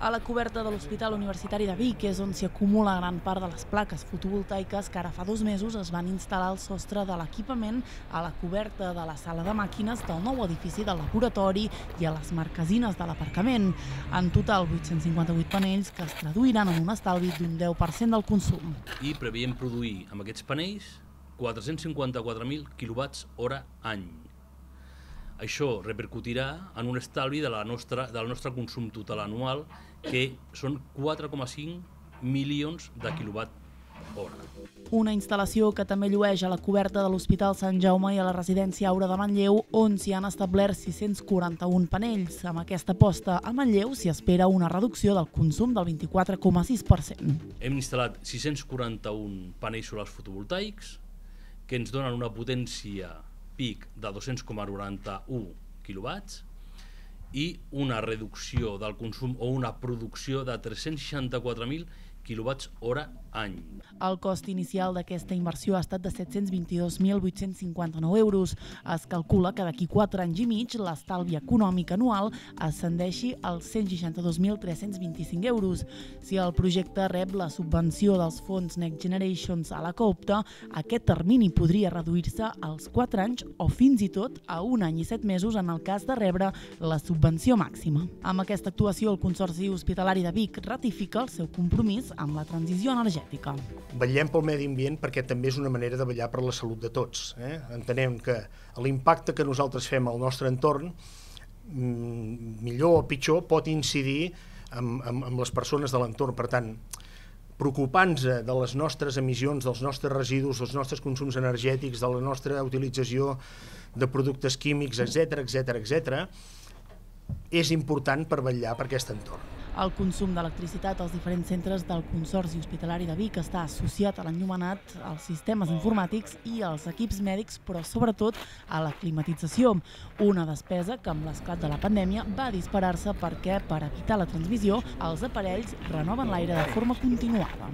A la coberta de l'Hospital Universitari de Vic és on s'hi acumula gran part de les plaques fotovoltaiques que ara fa dos mesos es van instal·lar al sostre de l'equipament a la coberta de la sala de màquines del nou edifici del laboratori i a les marquesines de l'aparcament. En total, 858 panells que es traduiran en un estalvi d'un 10% del consum. I preveiem produir amb aquests panells 454.000 quilowatts hora any. Això repercutirà en un estalvi de la nostra, del nostre consum total anual, que són 4,5 milions de quilowatt hora. Una instal·lació que també llueix a la coberta de l'Hospital Sant Jaume i a la residència Aura de Manlleu, on s'hi han establert 641 panells. Amb aquesta posta a Manlleu s'hi espera una reducció del consum del 24,6%. Hem instal·lat 641 panells solars fotovoltaics que ens donen una potència pic de 200,91 quilowatts i una reducció del consum o una producció de 364.000 quilowatts hora any. El cost inicial d'aquesta inversió ha estat de 722.859 euros. Es calcula que d'aquí 4 anys i mig l'estalvi econòmic anual ascendeixi als 162.325 euros. Si el projecte rep la subvenció dels fons Next Generations a la COPTA, aquest termini podria reduir-se als 4 anys o fins i tot a un any i 7 mesos en el cas de rebre la subvenció màxima. Amb aquesta actuació, el Consorci Hospitalari de Vic ratifica el seu compromís amb la transició energètica. Vetllem pel medi ambient perquè també és una manera de vetllar per la salut de tots. Eh? Entenem que l'impacte que nosaltres fem al nostre entorn, mm, millor o pitjor, pot incidir amb, amb, amb les persones de l'entorn. Per tant, preocupant-nos de les nostres emissions, dels nostres residus, dels nostres consums energètics, de la nostra utilització de productes químics, etc etc etc, és important per vetllar per aquest entorn. El consum d'electricitat als diferents centres del Consorci Hospitalari de Vic està associat a l'enllumenat, als sistemes informàtics i als equips mèdics, però sobretot a la climatització. Una despesa que amb l'esclat de la pandèmia va disparar-se perquè, per evitar la transmissió, els aparells renoven l'aire de forma continuada.